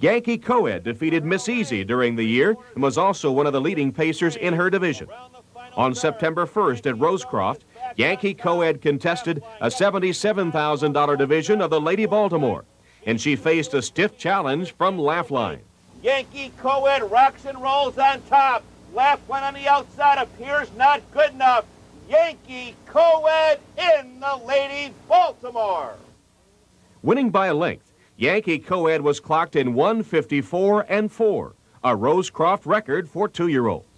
Yankee Coed defeated Miss Easy during the year and was also one of the leading pacers in her division. On September 1st at Rosecroft, Yankee Coed contested a $77,000 division of the Lady Baltimore, and she faced a stiff challenge from Laugh-Line. Yankee Coed rocks and rolls on top. One on the outside appears not good enough. Yankee Coed in the Lady Baltimore. Winning by a length, Yankee Coed was clocked in 154 and 4, a Rosecroft record for two-year-olds.